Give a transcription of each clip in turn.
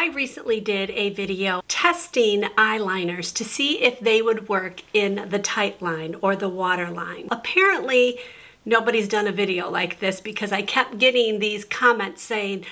I recently did a video testing eyeliners to see if they would work in the tight line or the water line. Apparently, nobody's done a video like this because I kept getting these comments saying,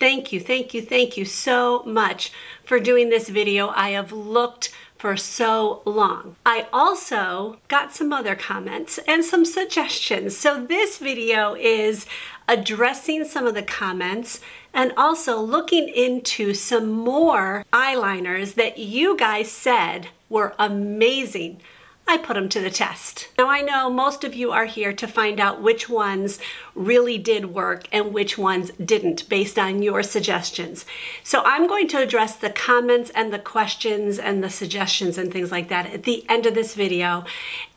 thank you, thank you, thank you so much for doing this video. I have looked for so long. I also got some other comments and some suggestions. So this video is addressing some of the comments and also looking into some more eyeliners that you guys said were amazing. I put them to the test. Now I know most of you are here to find out which ones really did work and which ones didn't based on your suggestions. So I'm going to address the comments and the questions and the suggestions and things like that at the end of this video.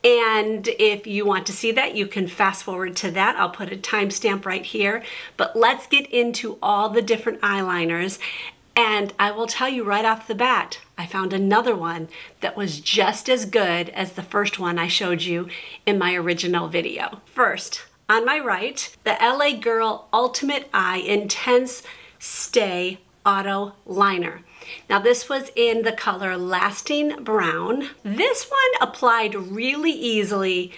And if you want to see that, you can fast forward to that. I'll put a timestamp right here. But let's get into all the different eyeliners and I will tell you right off the bat, I found another one that was just as good as the first one I showed you in my original video. First, on my right, the LA Girl Ultimate Eye Intense Stay Auto Liner. Now this was in the color Lasting Brown. This one applied really easily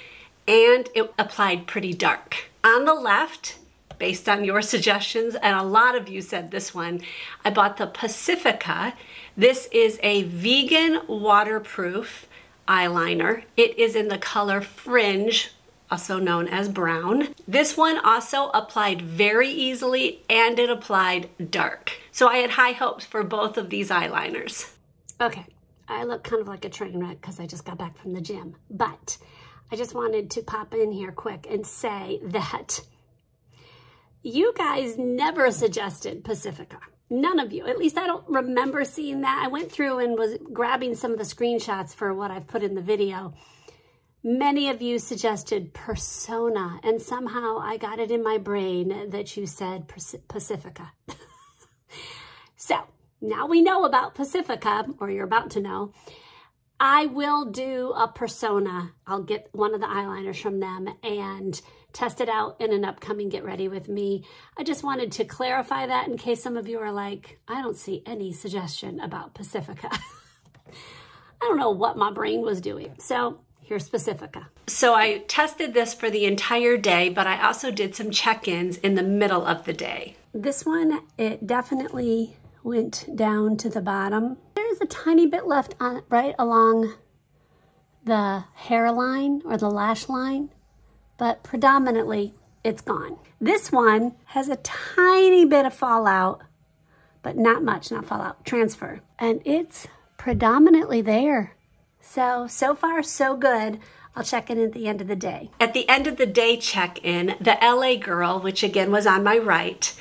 and it applied pretty dark. On the left, based on your suggestions, and a lot of you said this one. I bought the Pacifica. This is a vegan waterproof eyeliner. It is in the color Fringe, also known as brown. This one also applied very easily and it applied dark. So I had high hopes for both of these eyeliners. Okay, I look kind of like a train wreck because I just got back from the gym, but I just wanted to pop in here quick and say that you guys never suggested Pacifica. None of you. At least I don't remember seeing that. I went through and was grabbing some of the screenshots for what I've put in the video. Many of you suggested Persona, and somehow I got it in my brain that you said Pacifica. so now we know about Pacifica, or you're about to know. I will do a Persona. I'll get one of the eyeliners from them and test it out in an upcoming Get Ready With Me. I just wanted to clarify that in case some of you are like, I don't see any suggestion about Pacifica. I don't know what my brain was doing. So here's Pacifica. So I tested this for the entire day, but I also did some check-ins in the middle of the day. This one, it definitely went down to the bottom. There's a tiny bit left on right along the hairline or the lash line but predominantly it's gone. This one has a tiny bit of fallout, but not much, not fallout, transfer. And it's predominantly there. So, so far so good. I'll check in at the end of the day. At the end of the day check-in, the LA girl, which again was on my right,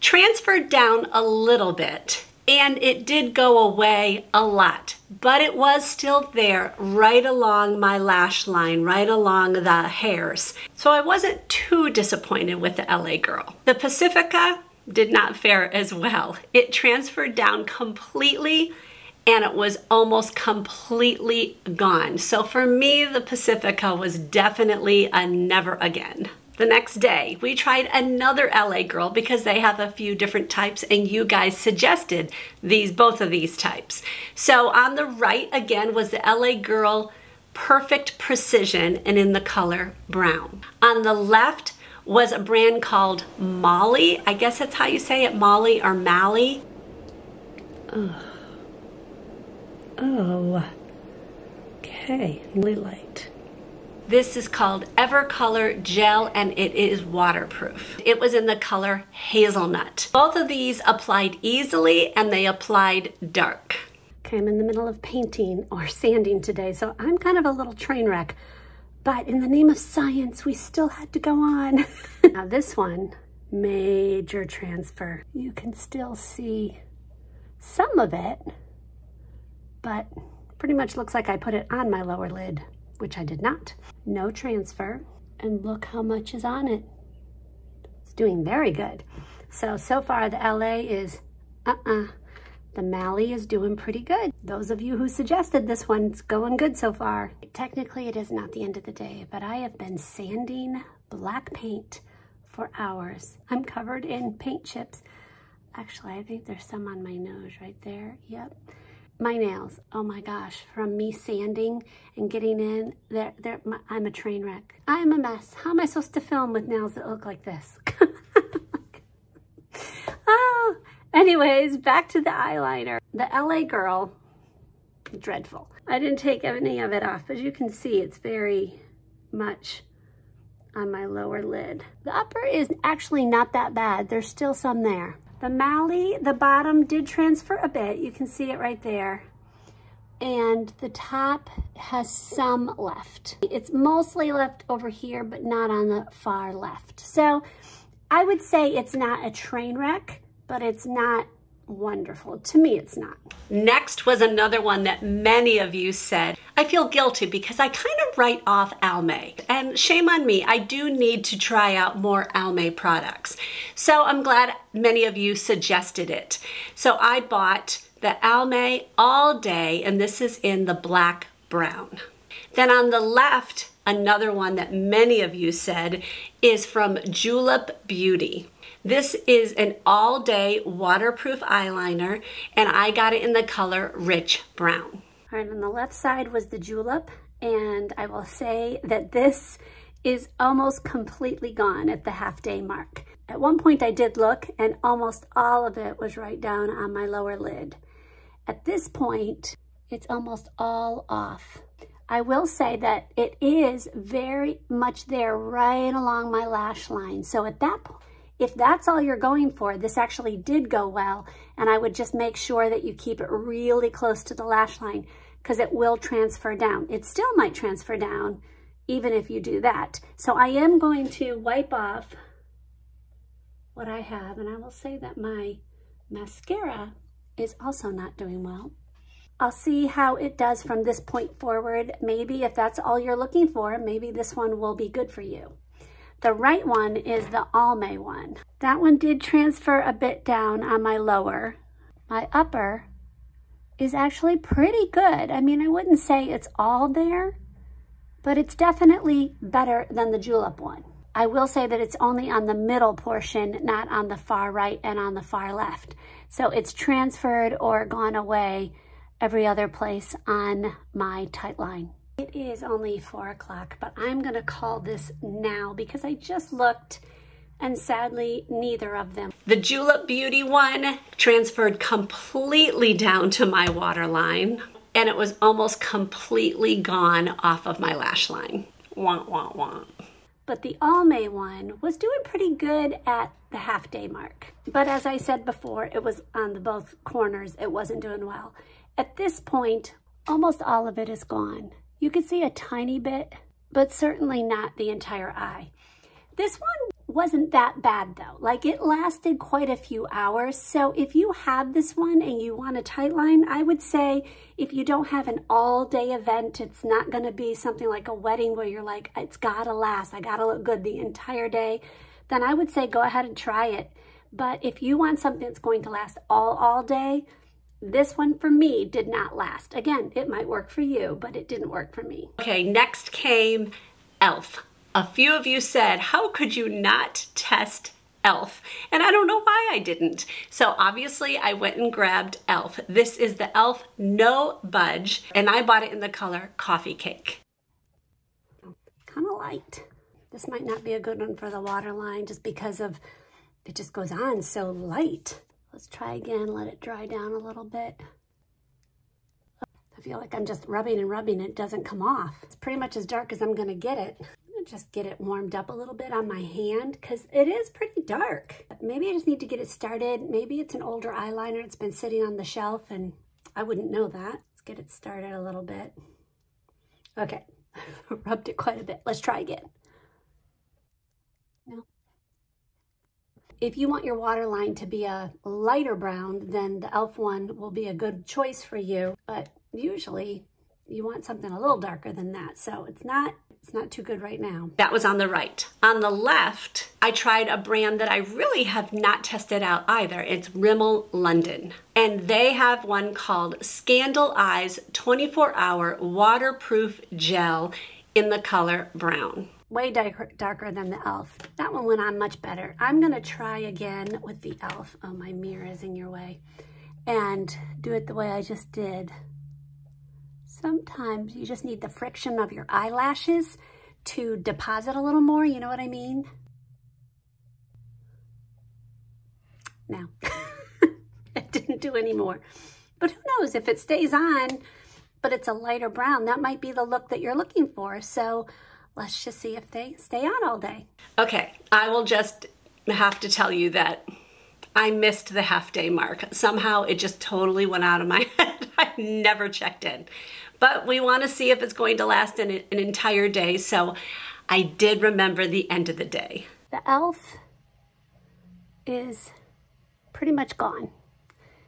transferred down a little bit and it did go away a lot, but it was still there right along my lash line, right along the hairs. So I wasn't too disappointed with the LA Girl. The Pacifica did not fare as well. It transferred down completely and it was almost completely gone. So for me, the Pacifica was definitely a never again. The next day, we tried another LA Girl because they have a few different types and you guys suggested these, both of these types. So on the right, again, was the LA Girl Perfect Precision and in the color brown. On the left was a brand called Molly. I guess that's how you say it, Molly or Mally. Oh. Oh. Okay, really light. This is called Evercolor Gel and it is waterproof. It was in the color Hazelnut. Both of these applied easily and they applied dark. Okay, I'm in the middle of painting or sanding today, so I'm kind of a little train wreck. But in the name of science, we still had to go on. now this one, major transfer. You can still see some of it, but pretty much looks like I put it on my lower lid which I did not. No transfer, and look how much is on it. It's doing very good. So, so far the LA is, uh-uh. The Mally is doing pretty good. Those of you who suggested this one's going good so far. Technically, it is not the end of the day, but I have been sanding black paint for hours. I'm covered in paint chips. Actually, I think there's some on my nose right there. Yep. My nails, oh my gosh, from me sanding and getting in, they're, they're, my, I'm a train wreck. I'm a mess. How am I supposed to film with nails that look like this? oh, anyways, back to the eyeliner. The LA Girl, dreadful. I didn't take any of it off. As you can see, it's very much on my lower lid. The upper is actually not that bad. There's still some there. The Mally, the bottom did transfer a bit. You can see it right there. And the top has some left. It's mostly left over here, but not on the far left. So I would say it's not a train wreck, but it's not wonderful. To me, it's not. Next was another one that many of you said, I feel guilty because I kind of write off Almay. And shame on me, I do need to try out more Almay products. So I'm glad many of you suggested it. So I bought the Almay All Day, and this is in the black brown. Then on the left, another one that many of you said is from Julep Beauty. This is an all-day waterproof eyeliner, and I got it in the color Rich Brown. All right, on the left side was the Julep, and I will say that this is almost completely gone at the half day mark. At one point I did look and almost all of it was right down on my lower lid. At this point, it's almost all off. I will say that it is very much there right along my lash line. So at that point, if that's all you're going for, this actually did go well, and I would just make sure that you keep it really close to the lash line because it will transfer down. It still might transfer down even if you do that. So I am going to wipe off what I have, and I will say that my mascara is also not doing well. I'll see how it does from this point forward. Maybe if that's all you're looking for, maybe this one will be good for you. The right one is the Almay one. That one did transfer a bit down on my lower. My upper is actually pretty good. I mean, I wouldn't say it's all there, but it's definitely better than the Julep one. I will say that it's only on the middle portion, not on the far right and on the far left. So it's transferred or gone away every other place on my tight line. It is only four o'clock, but I'm gonna call this now because I just looked and sadly, neither of them. The Julep Beauty one transferred completely down to my waterline and it was almost completely gone off of my lash line. Wah, wah, wah. But the Almay one was doing pretty good at the half day mark. But as I said before, it was on the both corners, it wasn't doing well. At this point, almost all of it is gone. You can see a tiny bit, but certainly not the entire eye. This one wasn't that bad though. Like it lasted quite a few hours. So if you have this one and you want a tight line, I would say if you don't have an all day event, it's not gonna be something like a wedding where you're like, it's gotta last, I gotta look good the entire day, then I would say go ahead and try it. But if you want something that's going to last all, all day, this one for me did not last. Again, it might work for you, but it didn't work for me. Okay, next came e.l.f. A few of you said, how could you not test e.l.f. And I don't know why I didn't. So obviously I went and grabbed e.l.f. This is the e.l.f. No Budge and I bought it in the color Coffee Cake. Kind of light. This might not be a good one for the waterline just because of, it just goes on so light. Let's try again, let it dry down a little bit. I feel like I'm just rubbing and rubbing, it doesn't come off. It's pretty much as dark as I'm gonna get it. I'm gonna just get it warmed up a little bit on my hand because it is pretty dark. Maybe I just need to get it started. Maybe it's an older eyeliner. It's been sitting on the shelf and I wouldn't know that. Let's get it started a little bit. Okay, rubbed it quite a bit. Let's try again. If you want your waterline to be a lighter brown, then the e.l.f. one will be a good choice for you. But usually you want something a little darker than that. So it's not it's not too good right now. That was on the right. On the left, I tried a brand that I really have not tested out either. It's Rimmel London. And they have one called Scandal Eyes 24 Hour Waterproof Gel in the color brown. Way darker, than the e.l.f. That one went on much better. I'm gonna try again with the e.l.f. Oh, my mirror is in your way. And do it the way I just did. Sometimes you just need the friction of your eyelashes to deposit a little more, you know what I mean? No, it didn't do any more. But who knows, if it stays on, but it's a lighter brown, that might be the look that you're looking for. So let's just see if they stay on all day. Okay, I will just have to tell you that I missed the half day mark. Somehow it just totally went out of my head. I never checked in. But we want to see if it's going to last an, an entire day. So I did remember the end of the day. The e.l.f. is pretty much gone.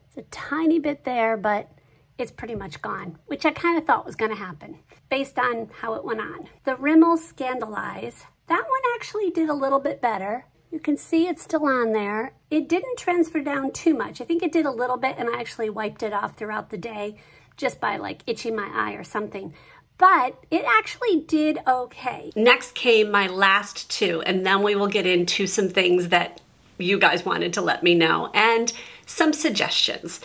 It's a tiny bit there, but it's pretty much gone, which I kind of thought was going to happen based on how it went on. The Rimmel Scandaleyes, that one actually did a little bit better. You can see it's still on there. It didn't transfer down too much. I think it did a little bit and I actually wiped it off throughout the day just by like itching my eye or something. But it actually did okay. Next came my last two and then we will get into some things that you guys wanted to let me know and some suggestions.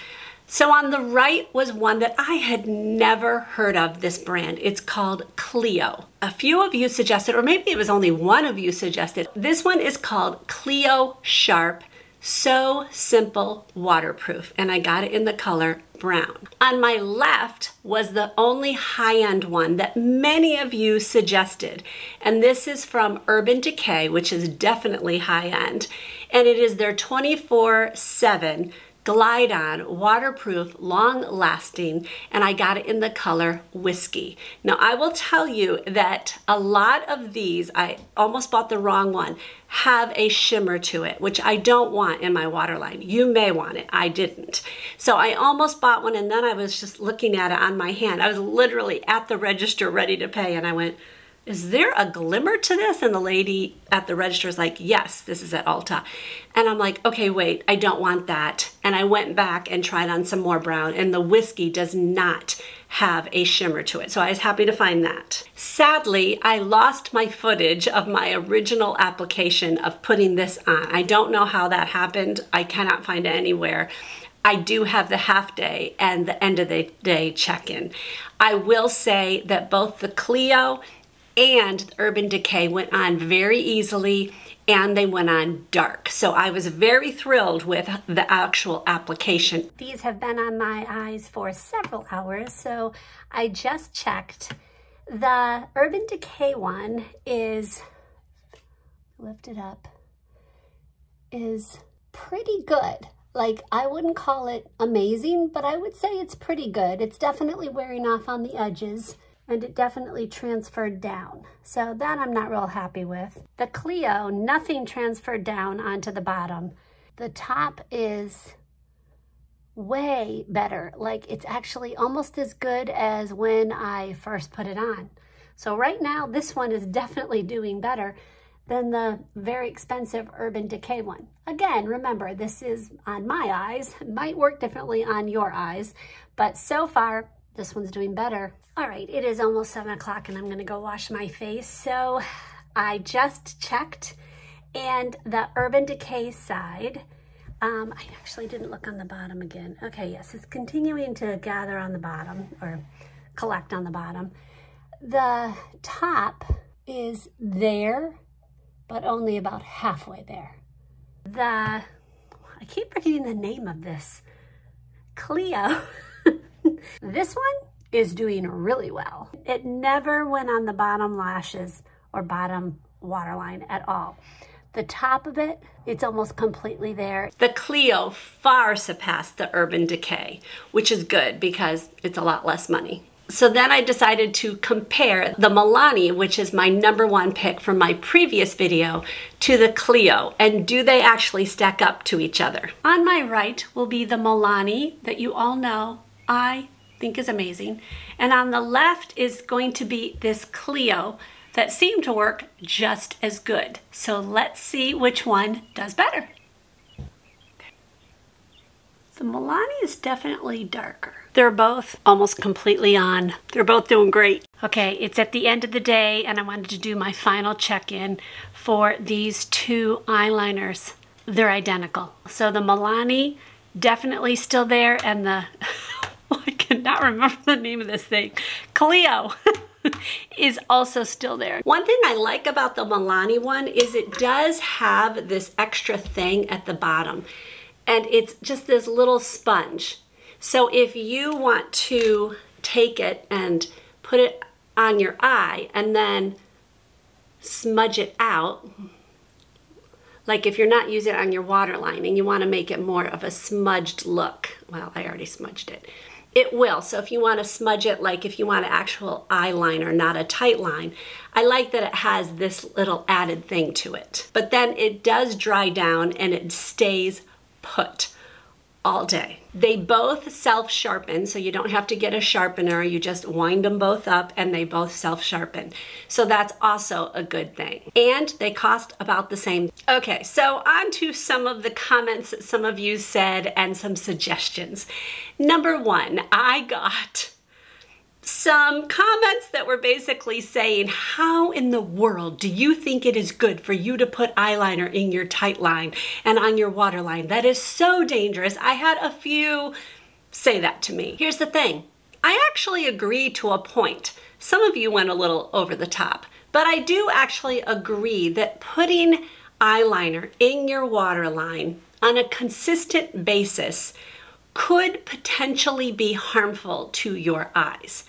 So on the right was one that I had never heard of this brand. It's called Clio. A few of you suggested, or maybe it was only one of you suggested, this one is called Clio Sharp So Simple Waterproof. And I got it in the color brown. On my left was the only high-end one that many of you suggested. And this is from Urban Decay, which is definitely high-end. And it is their 24-7 Glide On, waterproof, long lasting, and I got it in the color Whiskey. Now I will tell you that a lot of these, I almost bought the wrong one, have a shimmer to it, which I don't want in my waterline. You may want it, I didn't. So I almost bought one and then I was just looking at it on my hand. I was literally at the register ready to pay and I went, is there a glimmer to this? And the lady at the register is like, yes, this is at Ulta. And I'm like, okay, wait, I don't want that. And I went back and tried on some more brown and the whiskey does not have a shimmer to it. So I was happy to find that. Sadly, I lost my footage of my original application of putting this on. I don't know how that happened. I cannot find it anywhere. I do have the half day and the end of the day check-in. I will say that both the Clio and Urban Decay went on very easily and they went on dark. So I was very thrilled with the actual application. These have been on my eyes for several hours, so I just checked. The Urban Decay one is, lift it up, is pretty good. Like, I wouldn't call it amazing, but I would say it's pretty good. It's definitely wearing off on the edges and it definitely transferred down. So that I'm not real happy with. The Clio, nothing transferred down onto the bottom. The top is way better. Like it's actually almost as good as when I first put it on. So right now, this one is definitely doing better than the very expensive Urban Decay one. Again, remember, this is on my eyes. Might work differently on your eyes, but so far, this one's doing better. All right, it is almost seven o'clock and I'm gonna go wash my face. So I just checked and the Urban Decay side, um, I actually didn't look on the bottom again. Okay, yes, it's continuing to gather on the bottom or collect on the bottom. The top is there, but only about halfway there. The, I keep forgetting the name of this, This one is doing really well. It never went on the bottom lashes or bottom waterline at all. The top of it, it's almost completely there. The Clio far surpassed the Urban Decay, which is good because it's a lot less money. So then I decided to compare the Milani, which is my number one pick from my previous video, to the Clio, and do they actually stack up to each other? On my right will be the Milani that you all know I think is amazing. And on the left is going to be this Clio that seemed to work just as good. So let's see which one does better. The Milani is definitely darker. They're both almost completely on. They're both doing great. Okay, it's at the end of the day and I wanted to do my final check-in for these two eyeliners. They're identical. So the Milani definitely still there and the, cannot remember the name of this thing, Clio. is also still there. One thing I like about the Milani one is it does have this extra thing at the bottom and it's just this little sponge. So if you want to take it and put it on your eye and then smudge it out, like if you're not using it on your waterline and you want to make it more of a smudged look, well, I already smudged it, it will. So if you want to smudge it, like if you want an actual eyeliner, not a tight line, I like that it has this little added thing to it. But then it does dry down and it stays put all day. They both self-sharpen, so you don't have to get a sharpener. You just wind them both up and they both self-sharpen. So that's also a good thing. And they cost about the same. Okay, so on to some of the comments that some of you said and some suggestions. Number one, I got some comments that were basically saying, how in the world do you think it is good for you to put eyeliner in your tight line and on your waterline? That is so dangerous. I had a few say that to me. Here's the thing. I actually agree to a point. Some of you went a little over the top, but I do actually agree that putting eyeliner in your waterline on a consistent basis could potentially be harmful to your eyes.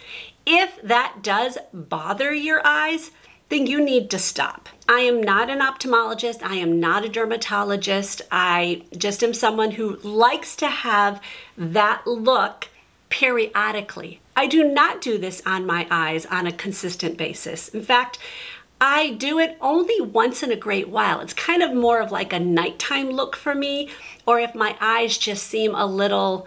If that does bother your eyes, then you need to stop. I am not an ophthalmologist. I am not a dermatologist. I just am someone who likes to have that look periodically. I do not do this on my eyes on a consistent basis. In fact, I do it only once in a great while. It's kind of more of like a nighttime look for me, or if my eyes just seem a little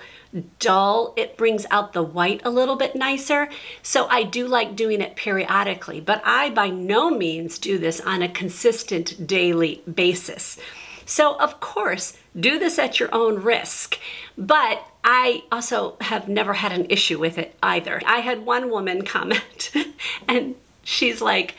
dull, it brings out the white a little bit nicer. So I do like doing it periodically, but I by no means do this on a consistent daily basis. So of course, do this at your own risk, but I also have never had an issue with it either. I had one woman comment and she's like,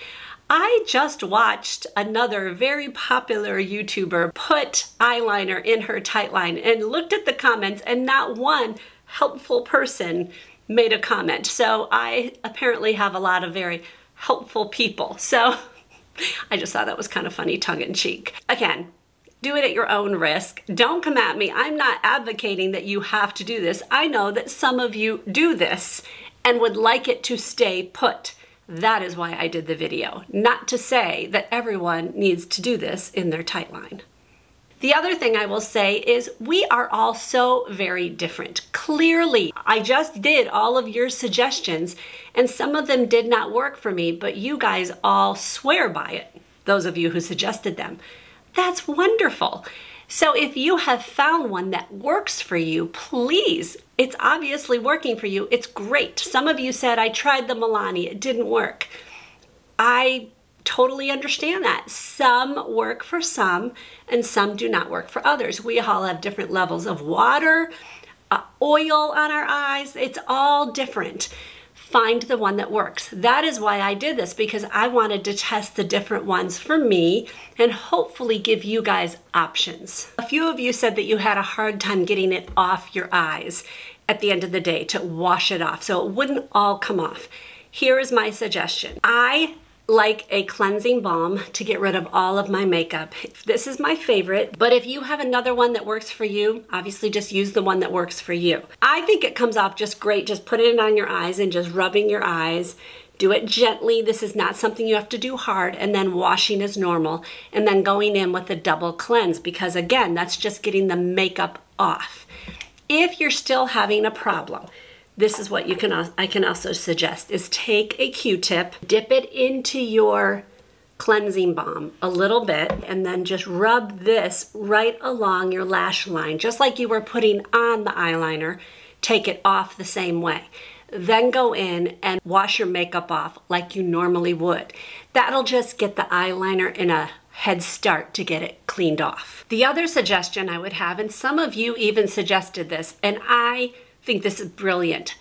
I just watched another very popular YouTuber put eyeliner in her tightline and looked at the comments and not one helpful person made a comment. So I apparently have a lot of very helpful people. So I just thought that was kind of funny tongue in cheek. Again, do it at your own risk. Don't come at me. I'm not advocating that you have to do this. I know that some of you do this and would like it to stay put. That is why I did the video, not to say that everyone needs to do this in their tightline. The other thing I will say is we are all so very different. Clearly, I just did all of your suggestions and some of them did not work for me, but you guys all swear by it, those of you who suggested them. That's wonderful. So if you have found one that works for you, please, it's obviously working for you. It's great. Some of you said, I tried the Milani, it didn't work. I totally understand that. Some work for some and some do not work for others. We all have different levels of water, uh, oil on our eyes. It's all different find the one that works. That is why I did this because I wanted to test the different ones for me and hopefully give you guys options. A few of you said that you had a hard time getting it off your eyes at the end of the day to wash it off so it wouldn't all come off. Here is my suggestion. I like a cleansing balm to get rid of all of my makeup. This is my favorite, but if you have another one that works for you, obviously just use the one that works for you. I think it comes off just great just putting it on your eyes and just rubbing your eyes. Do it gently. This is not something you have to do hard and then washing is normal and then going in with a double cleanse because again, that's just getting the makeup off. If you're still having a problem, this is what you can uh, I can also suggest is take a Q-tip, dip it into your cleansing balm a little bit and then just rub this right along your lash line just like you were putting on the eyeliner. Take it off the same way. Then go in and wash your makeup off like you normally would. That'll just get the eyeliner in a head start to get it cleaned off. The other suggestion I would have and some of you even suggested this and I think this is brilliant,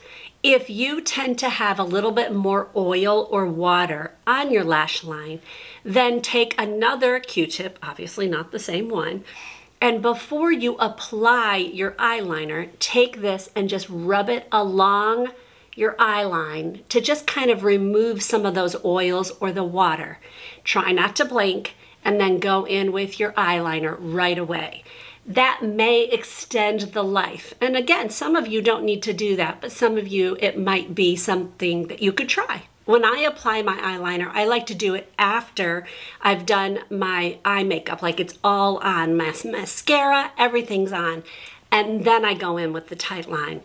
If you tend to have a little bit more oil or water on your lash line, then take another Q-tip, obviously not the same one, and before you apply your eyeliner, take this and just rub it along your eye line to just kind of remove some of those oils or the water. Try not to blink and then go in with your eyeliner right away. That may extend the life. And again, some of you don't need to do that, but some of you, it might be something that you could try. When I apply my eyeliner, I like to do it after I've done my eye makeup, like it's all on, my mascara, everything's on, and then I go in with the tight line.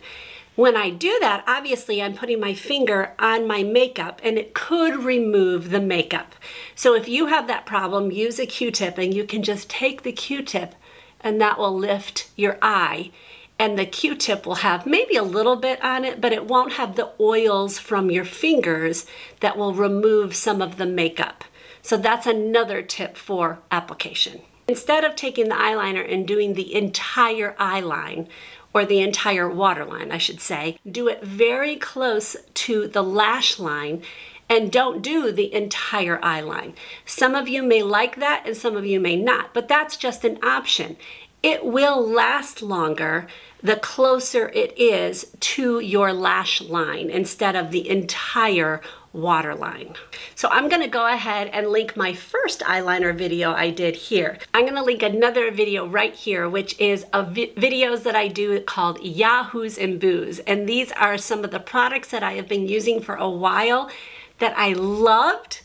When I do that, obviously I'm putting my finger on my makeup and it could remove the makeup. So if you have that problem, use a Q-tip and you can just take the Q-tip and that will lift your eye. And the Q-tip will have maybe a little bit on it, but it won't have the oils from your fingers that will remove some of the makeup. So that's another tip for application. Instead of taking the eyeliner and doing the entire eyeline, or the entire waterline, I should say. Do it very close to the lash line and don't do the entire eye line. Some of you may like that and some of you may not, but that's just an option. It will last longer the closer it is to your lash line instead of the entire waterline. So I'm gonna go ahead and link my first eyeliner video I did here. I'm gonna link another video right here, which is a vi videos that I do called Yahoos and Boos. And these are some of the products that I have been using for a while that I loved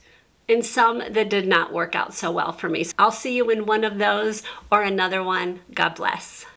and some that did not work out so well for me. So I'll see you in one of those or another one. God bless.